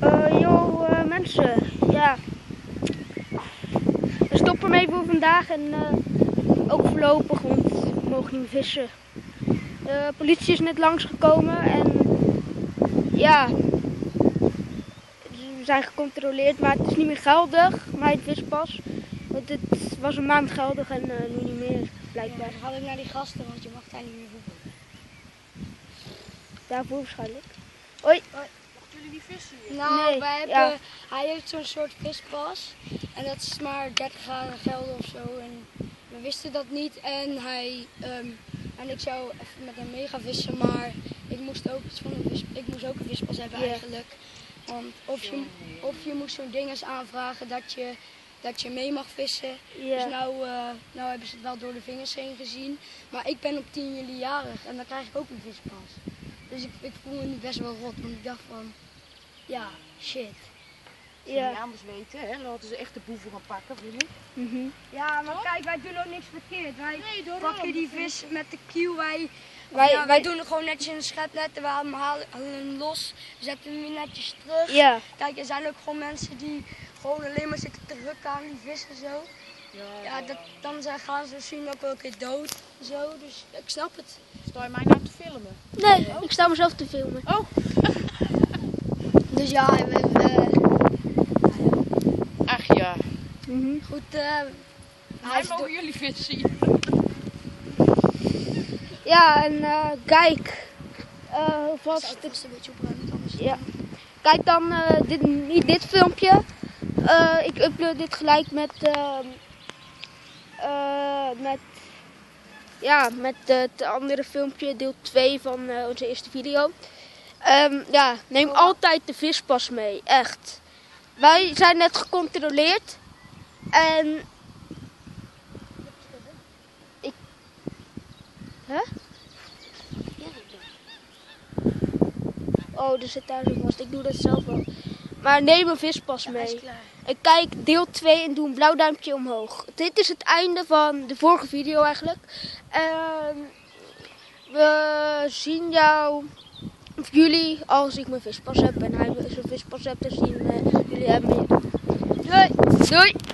Eh yo, eh, mensen. Ja. We stoppen ermee voor vandaag en eh, ook voorlopig, want we mogen niet meer vissen. De politie is net langsgekomen en ja. We zijn gecontroleerd, maar het is niet meer geldig, mijn vispas. Want het was een maand geldig en nu niet meer, blijkbaar. Dan ga ik naar die gasten, want je mag daar niet meer voegen. Daarvoor waarschijnlijk. Hoi. Jullie die vissen hier? Nou, Nee, wij hebben, ja. hij heeft zo'n soort vispas. En dat is maar 30 graden gelden of zo. En we wisten dat niet. En hij ehm, en ik zou even met hem mee gaan vissen, maar ik moest ook iets van een vis, ik moest ook een vispas hebben eigenlijk. Want of je, of je moest zo'n ding eens aanvragen dat je, dat je mee mag vissen. Dus nou, eh, nou hebben ze het wel door de vingers heen gezien. Maar ik ben op 10 juli jarig en dan krijg ik ook een vispas. Dus ik, ik voel me nu best wel rot, want ik dacht van, ja, shit. Ja. niet anders weten, hè? laten ze echt de boeven gaan pakken, Willy. Mhm. Ja, maar kijk, wij doen ook niks verkeerd. Wij Nee, pakken die vis met de kiel. Wij, Wij- ja, wij, doen er gewoon netjes in een schepnet. We halen halen hem los, zetten hem weer netjes terug. Ja. Kijk, er zijn ook gewoon mensen die gewoon alleen maar zitten te rukken aan die vis en zo. Ja, dat, dan zijn, gaan ze misschien ook wel een keer dood. Zo, dus ik snap het. Sta je mij nou te filmen? Nee, ik sta mezelf te filmen. Oh, Dus ja, we, we- ach ja. Mhm. goed. eh hij Wij is mogen jullie vis zien. Ja, en eh, kijk. eh do- vast, vast een beetje anders. ja. Kijk dan eh, dit, niet dit filmpje. Eh, ik upload dit gelijk met, ehm, eh, met, ja, met het andere filmpje, deel 2 van eh, onze eerste video. Ehm, ja, neem altijd de vispas mee, echt. Wij zijn net gecontroleerd en ik, hè? Oh, er zit daar zo vast. Ik doe dat zelf wel. Maar neem een vispas mee. En kijk deel 2 en doe een blauw duimpje omhoog. Dit is het einde van de vorige video eigenlijk. Ehm, we zien jou, of jullie, als ik mijn vispas heb en hij zijn vispas hebt, dan zien eh, jullie hem weer. Doei! Doei!